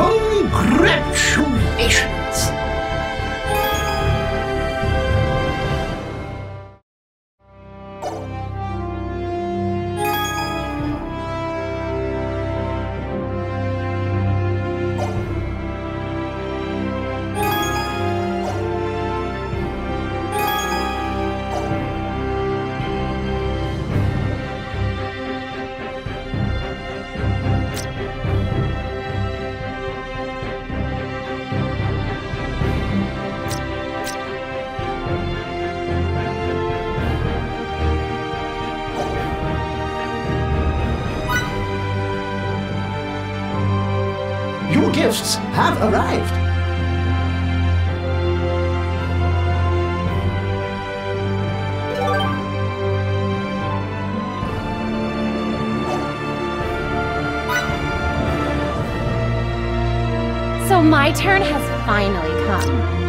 Congratulations! Gifts have arrived. So my turn has finally come.